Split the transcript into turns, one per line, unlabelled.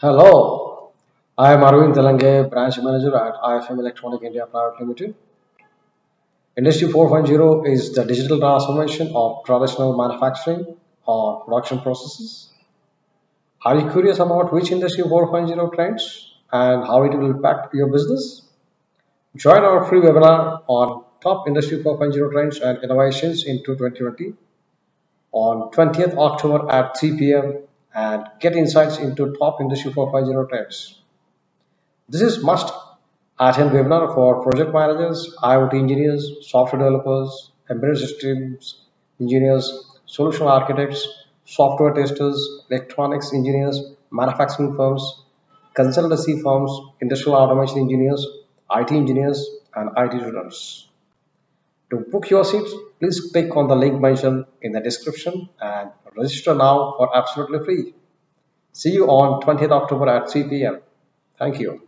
Hello, I am Arvind Telange, Branch Manager at IFM Electronic India Private Limited. Industry 4.0 is the digital transformation of traditional manufacturing or production processes. Are you curious about which Industry 4.0 trends and how it will impact your business? Join our free webinar on top Industry 4.0 trends and innovations into 2020 on 20th October at 3 p.m and get insights into top Industry 4.0 trends. This is must attend webinar for project managers, IoT engineers, software developers, embedded systems engineers, solution architects, software testers, electronics engineers, manufacturing firms, consultancy firms, industrial automation engineers, IT engineers, and IT students. To book your seats, please click on the link mentioned in the description and register now for absolutely free. See you on 20th October at 3 p.m. Thank you.